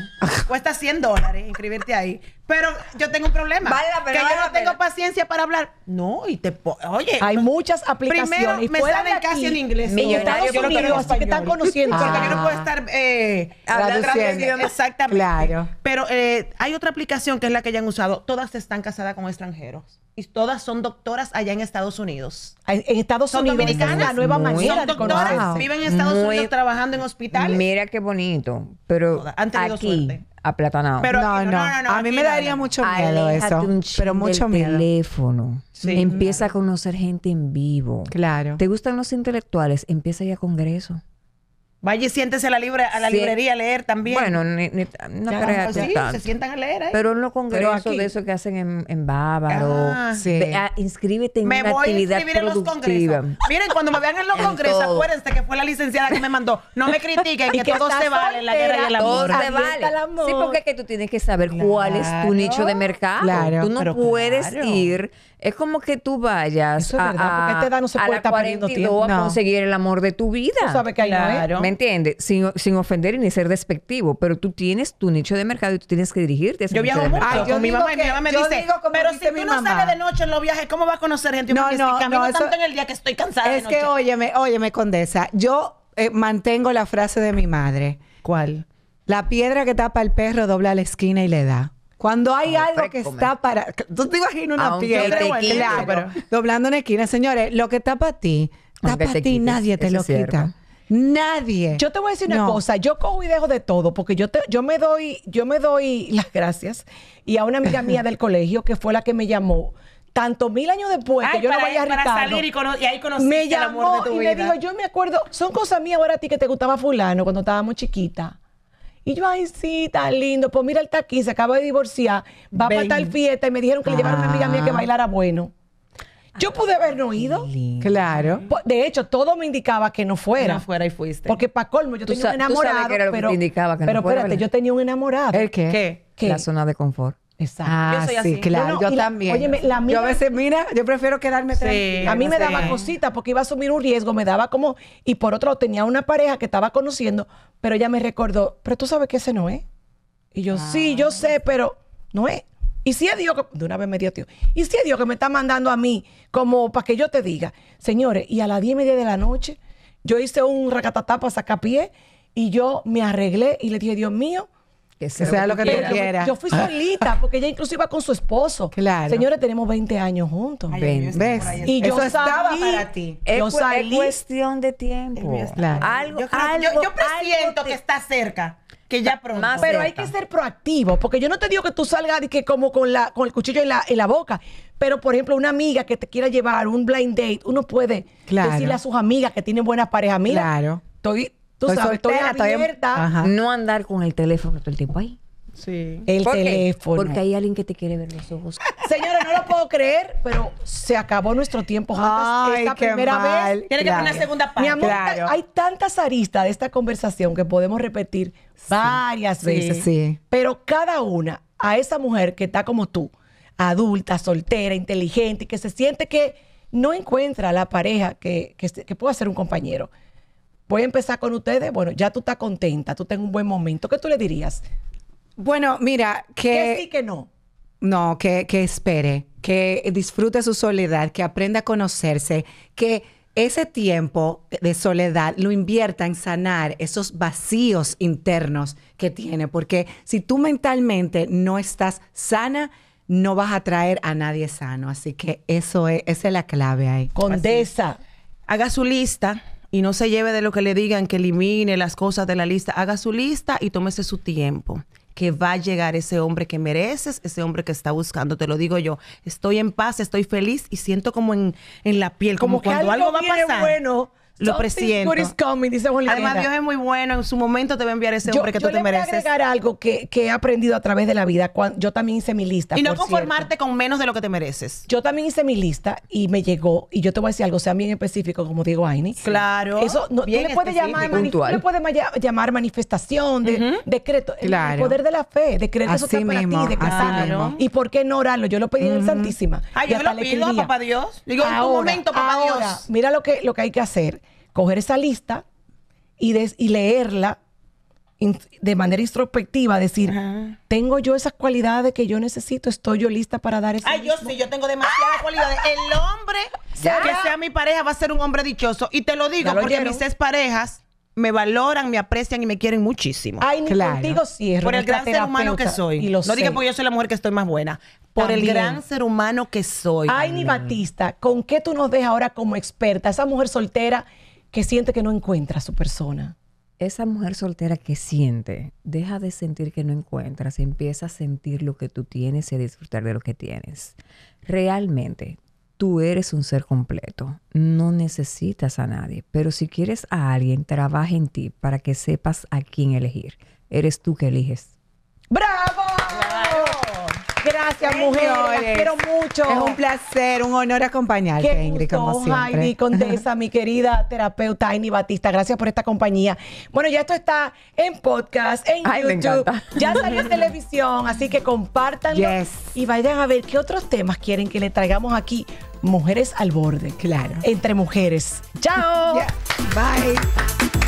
Cuesta 100 dólares inscribirte ahí. Pero yo tengo un problema. Vale la pena, que vale yo la no tengo pena. paciencia para hablar. No, y te... Oye. Hay muchas aplicaciones. Primero me salen casi en inglés. En Millonario Estados yo no tengo Unidos, así que están conociendo. Porque yo no puedo estar eh, Hablando Traduciendo. Exactamente. Claro. Pero eh, hay otra aplicación que es la que ya han usado. Todas están casadas con extranjeros. Y todas son doctoras allá en Estados Unidos. En Estados Son Unidos es dominicanas. la nueva manera Son doctoras, viven en Estados Muy- Unidos trabajando en hospitales. Mira qué bonito. Pero Todas han tenido aquí, suerte. Aplatanado. Pero no, no, no, no, no, A mí me daría no. mucho miedo eso. Pero mucho del miedo. teléfono. Sí. Empieza a conocer gente en vivo. Claro. ¿Te gustan los intelectuales? Empieza a ir a congreso. Vaya y siéntese a la, libre, a la Sí. librería a leer también. Bueno, ni- ni- no Ya, creas Pues sí, tanto. se sientan a leer ahí. Pero en los congresos aquí- de eso que hacen en, en Bávaro, Ah, sí. ve- ah, inscríbete en me una voy a inscribir en los productiva. congresos. Miren, cuando me vean en los En congresos, todo. acuérdense que fue la licenciada que me mandó. No me critiquen, Y que, que todo se vale en la guerra y el soltera, Todo amor. se vale. al amor. Sí, porque es que tú tienes que saber cuál es tu nicho de mercado. Claro, tú no puedes claro. ir. Es como que tú vayas Eso es a, verdad, porque a esta edad no se a puede la estar perdiendo 42 tiempo. a No. conseguir el amor de tu vida. Tú sabes que no Claro. ¿Me entiendes? Sin, sin ofender y ni ser despectivo, pero tú tienes tu nicho de mercado y tú tienes que dirigirte a ese Yo nicho viajo de mucho mercado. Ay, yo con mi digo mamá y mi que- mamá me yo dice, digo como pero dice si mi tú no mamá". sales de noche en los viajes, ¿cómo vas a conocer gente? No, Porque no, si camino no, eso- tanto en el día que estoy cansada de Es que, noche. óyeme, óyeme, condesa. Yo eh, mantengo la frase de mi madre. ¿Cuál? La piedra que tapa el perro dobla la esquina y le da. Cuando hay Ay, algo que está para... Tú te imaginas una Aunque piedra. te quite, claro, pero- doblando una esquina. Señores, lo que tapa a ti, Aunque tapa a te ti, nadie te lo quita. Nadie. Yo te voy a decir una No. cosa, yo cojo y dejo de todo, porque yo te, yo me doy, yo me doy las gracias y a una amiga mía del colegio que fue la que me llamó, tanto mil años después Ay, que yo no para, vaya a para Ricardo. salir y, cono- y ahí conociste me el llamó amor de tu y vida. me dijo, yo me acuerdo, son cosas mías ahora a ti que te gustaba fulano cuando estábamos chiquitas. Y yo, ay, sí, tan lindo. Pues mira, él está aquí, se acaba de divorciar, va Ven. para tal fiesta y me dijeron que le llevaron a una amiga mía que Ah. bailara bueno. Yo pude habernos ido. Claro. Po- De hecho, todo me indicaba que no fuera. No fuera y fuiste. Porque para colmo, yo tenía un sa- tú sabes enamorado. que era lo que pero, te indicaba que no pero fuera, espérate, ¿verdad? yo tenía un enamorado. ¿El qué? ¿Qué? ¿Qué? La zona de confort. Exacto. Ah, Yo soy sí, claro. Yo no- yo la- también. óyeme, la yo amiga- a veces, mira, yo prefiero quedarme Sí. tranquila. a mí me daba cosita porque iba a asumir un riesgo, me daba como. Y por otro lado, tenía una pareja que estaba conociendo, pero ella me recordó, pero tú sabes que ese no es. Y yo, sí, Ah. yo sé, pero no es. Y si es Dios que. De una vez me dio tío. Y si es Dios que me está mandando a mí, como para que yo te diga, señores, y a las diez y media de la noche, yo hice un racatatá para sacar pie y yo me arreglé y le dije, Dios mío, Que Que sea lo que tú quieras. Yo fui solita, porque ella incluso iba con su esposo. Claro. Señores, tenemos 20 años juntos. Ven. ¿Ves? Y yo Eso estaba para ti. Es, Yo cuestión de tiempo. Claro. Algo, Yo, creo- algo, yo, presiento que está cerca, que ya pronto. Más Pero hay que ser proactivo, porque yo no te digo que tú salgas de que como con la con el cuchillo en la, en la boca, pero por ejemplo, una amiga que te quiera llevar un blind date, uno puede Claro. decirle a sus amigas que tienen buenas parejas, mira, Claro. estoy, tú Estoy sabes, soltera, estoy abierta. Ajá. No andar con el teléfono todo el tiempo ahí. Sí. El ¿Por qué? teléfono. Porque hay alguien que te quiere ver los ojos. Señora, no lo puedo creer, pero se acabó nuestro tiempo. Ay, Esta qué primera mal. vez. Tiene que poner segunda parte. Mi amor, Claro. hay tantas aristas de esta conversación que podemos repetir varias veces. sí. Pero cada una, a esa mujer que está como tú, adulta, soltera, inteligente, y que se siente que no encuentra la pareja que, que, que pueda ser un compañero. Voy a empezar con ustedes. Bueno, ya tú estás contenta, tú en un buen momento. ¿Qué tú le dirías? Bueno, mira, Que que... sí, que no. No, que, que espere, que disfrute su soledad, que aprenda a conocerse, que ese tiempo de soledad lo invierta en sanar esos vacíos internos que tiene, porque si tú mentalmente no estás sana, no vas a traer a nadie sano. Así que eso es, esa es la clave ahí. Condesa. Haga su lista y no se lleve de lo que le digan que elimine las cosas de la lista. Haga su lista y tómese su tiempo. Que va a llegar ese hombre que mereces, ese hombre que está buscando. Te lo digo yo. Estoy en paz, estoy feliz y siento como en, en la piel, como, cuando algo, va a pasar. bueno. Lo presiento. good is coming, dice Juan Además. Dios es muy bueno. En su momento te va a enviar ese hombre que yo tú te le voy a mereces. agregar algo que, que he aprendido a través de la vida. Cuan- yo también hice mi lista. Y no por conformarte cierto. con menos de lo que te mereces. Yo también hice mi lista y me llegó. Y yo te voy a decir algo, sea bien específico, como digo Aini. Claro. Eso no, Bien tú le puedes llamar, tú le puedes ma- llamar manifestación, de, decreto. El- El, Claro. poder de la fe, de creer que eso está para ti, de que así está. mismo. Y por qué no orarlo. Yo lo pedí en el Santísima. Ay, yo me lo le pido a papá Dios. Digo, en tu Ahora, momento, papá ahora, Dios. Mira lo que, lo que hay que hacer. Coger esa lista y, des- y leerla in- de manera introspectiva. Decir, Ajá. tengo yo esas cualidades que yo necesito. Estoy yo lista para dar ese Ay, yo sí, yo tengo demasiadas cualidades. El hombre Ya. que sea mi pareja va a ser un hombre dichoso. Y te lo digo lo porque oyeron. mis exparejas me valoran, me aprecian y me quieren muchísimo. Ay, ni Claro. contigo cierro. por el gran ser humano que soy. Y lo no diga sé. porque yo soy la mujer que estoy más buena. Por el gran ser humano que soy. Ay, ni Batista, ¿con qué tú nos dejas ahora como experta? Esa mujer soltera que siente que no encuentra a su persona. Esa mujer soltera que siente, deja de sentir que no encuentras, empieza a sentir lo que tú tienes y a disfrutar de lo que tienes. Realmente, tú eres un ser completo, no necesitas a nadie, pero si quieres a alguien, trabaja en ti para que sepas a quién elegir. Eres tú que eliges. ¡Bravo! Gracias, mujer. Las quiero mucho. Es un placer, un honor acompañarte, Qué Ingrid, como gusto, siempre. Heidi Condesa, mi querida terapeuta Aini Batista. Gracias por esta compañía. Bueno, ya esto está en podcast, en Ay, YouTube. Ya salió en televisión, así que compártanlo Yes. y vayan a ver qué otros temas quieren que le traigamos aquí. Mujeres al borde. Claro. Entre mujeres. ¡Chao! Yeah. Bye.